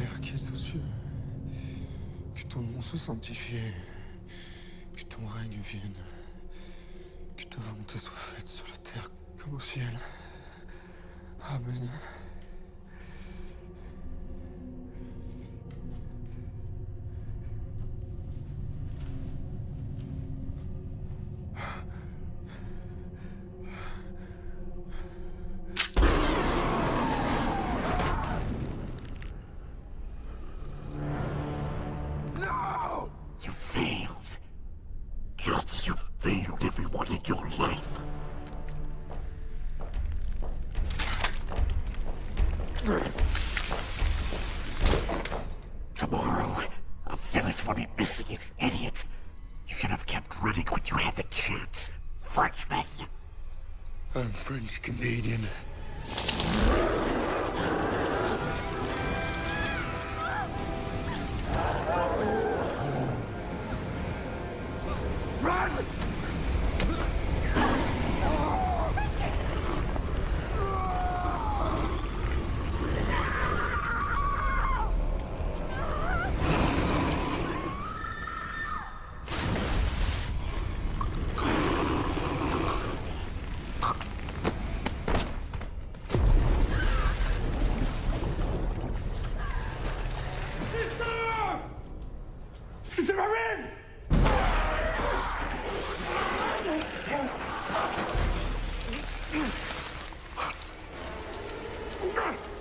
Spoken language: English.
Dieu, que ton nom soit sanctifié, que ton règne vienne, que ta volonté soit faite sur la terre comme au ciel. Amen. Tomorrow, a village will be missing it, idiot. You should have kept running when you had the chance, Frenchman. I'm French Canadian. Uh.